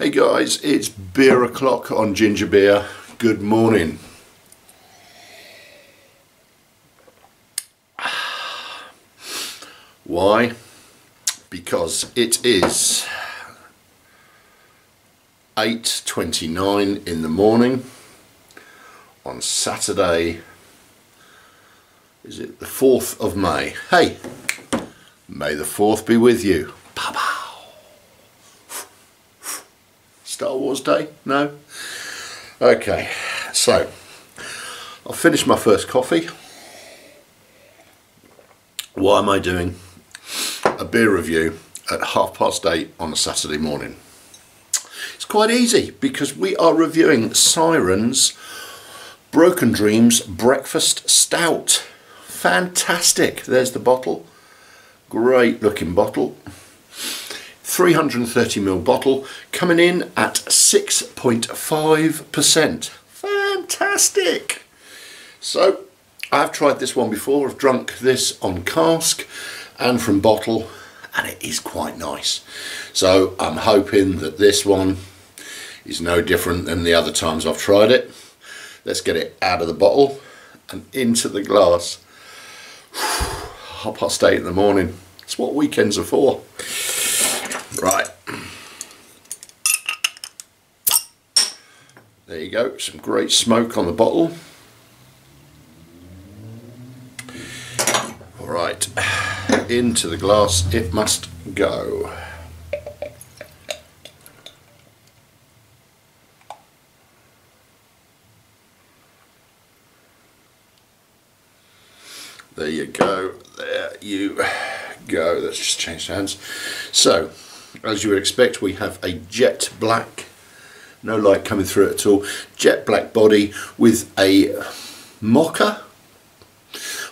Hey guys, it's beer o'clock on Ginger Beer. Good morning. Why? Because it is 8.29 in the morning on Saturday, is it the 4th of May? Hey, may the 4th be with you. Star Wars Day? No? Okay, so I've finished my first coffee. Why am I doing a beer review at half past eight on a Saturday morning? It's quite easy because we are reviewing Siren's Broken Dreams Breakfast Stout. Fantastic. There's the bottle. Great looking bottle. 330ml bottle coming in at 6.5%. Fantastic! So, I've tried this one before, I've drunk this on cask and from bottle and it is quite nice. So I'm hoping that this one is no different than the other times I've tried it. Let's get it out of the bottle and into the glass. Half past eight in the morning. It's what weekends are for. Right. There you go, some great smoke on the bottle. Alright, into the glass it must go. There you go, there you go. Let's just change hands. So, as you would expect, we have a jet black, no light coming through at all, jet black body with a mocha,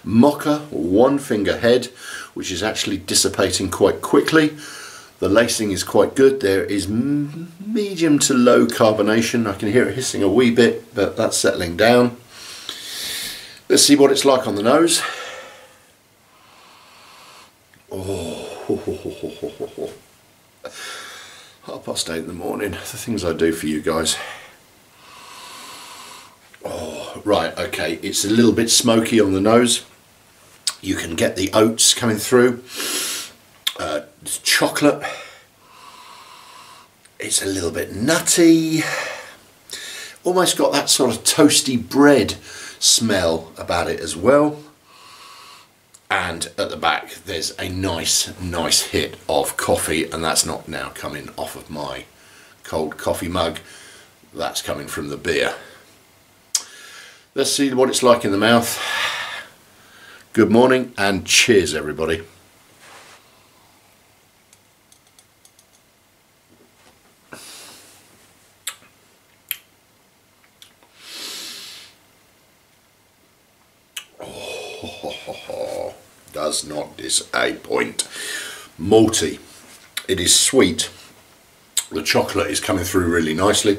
mocha one finger head, which is actually dissipating quite quickly. The lacing is quite good. There is medium to low carbonation. I can hear it hissing a wee bit, but that's settling down. Let's see what it's like on the nose. Oh, half past eight in the morning. The things I do for you guys. Oh, right, okay. It's a little bit smoky on the nose. You can get the oats coming through. Uh, chocolate. It's a little bit nutty. Almost got that sort of toasty bread smell about it as well and at the back there's a nice nice hit of coffee and that's not now coming off of my cold coffee mug. That's coming from the beer. Let's see what it's like in the mouth. Good morning and cheers everybody does not disappoint. Malty. It is sweet. The chocolate is coming through really nicely.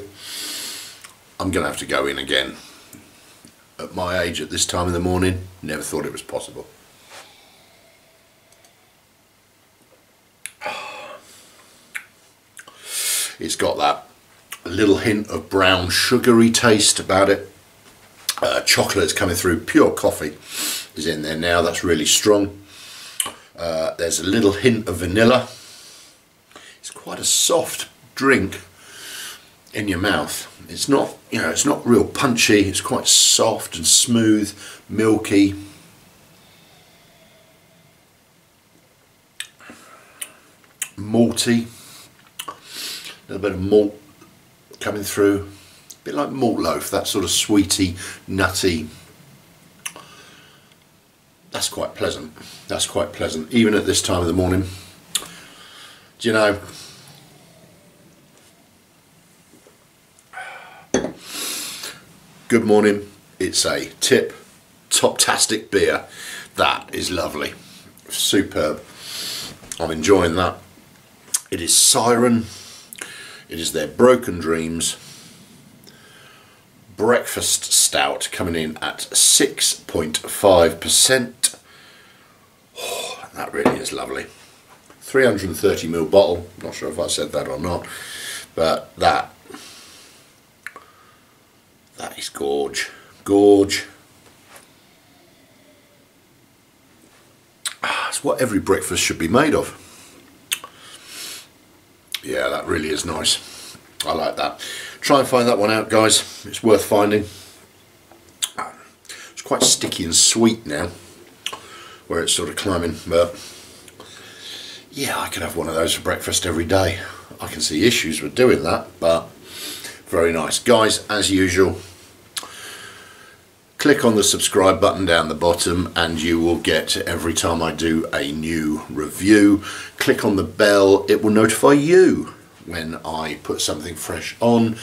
I'm going to have to go in again. At my age, at this time of the morning, never thought it was possible. It's got that little hint of brown sugary taste about it. Uh, chocolate is coming through, pure coffee is in there now, that's really strong. Uh, there's a little hint of vanilla. It's quite a soft drink in your mouth. It's not, you know, it's not real punchy. It's quite soft and smooth, milky. Malty. A little bit of malt coming through. A bit like malt loaf, that sort of sweety, nutty that's quite pleasant. That's quite pleasant, even at this time of the morning. Do you know, good morning, it's a tip, top-tastic beer. That is lovely, superb. I'm enjoying that. It is Siren, it is their Broken Dreams, breakfast stout coming in at 6.5%. Oh, that really is lovely. 330ml bottle, not sure if I said that or not, But that, that is gorge. Gorge. Ah, it's what every breakfast should be made of. Yeah, that really is nice. I like that. Try and find that one out, guys. It's worth finding. It's quite sticky and sweet now, where it's sort of climbing, but yeah, I could have one of those for breakfast every day. I can see issues with doing that, but very nice. Guys, as usual, click on the subscribe button down the bottom and you will get every time I do a new review. Click on the bell, it will notify you when I put something fresh on.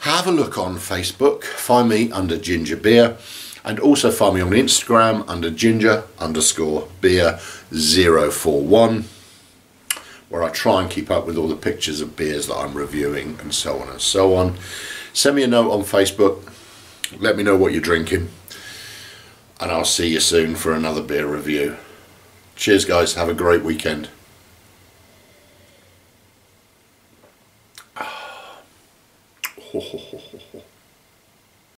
Have a look on Facebook, find me under Ginger Beer and also find me on Instagram under ginger underscore beer 041 where I try and keep up with all the pictures of beers that I'm reviewing and so on and so on. Send me a note on Facebook let me know what you're drinking. And I'll see you soon for another beer review. Cheers, guys. Have a great weekend.